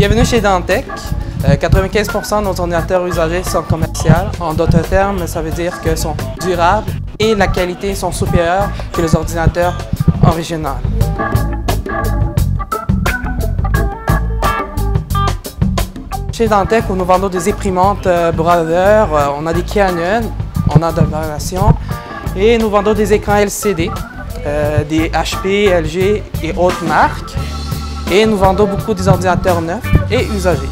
Bienvenue chez Dantec. 95% de nos ordinateurs usagés sont commerciaux. En d'autres termes, ça veut dire qu'ils sont durables et la qualité sont supérieures que les ordinateurs originaux. Chez Dantec, nous vendons des imprimantes euh, Brother, euh, on a des Canon, on a de variations et nous vendons des écrans LCD, euh, des HP, LG et autres marques. Et nous vendons beaucoup des ordinateurs neufs et usagés.